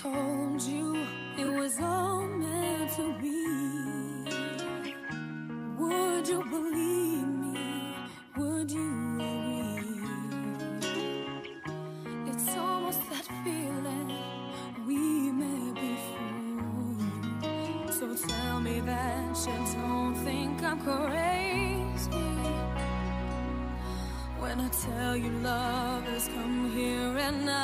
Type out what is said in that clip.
told you it was all meant to be, would you believe me? Would you agree? It's almost that feeling we may be fools. So tell me that you don't think I'm crazy when I tell you love has come here and now.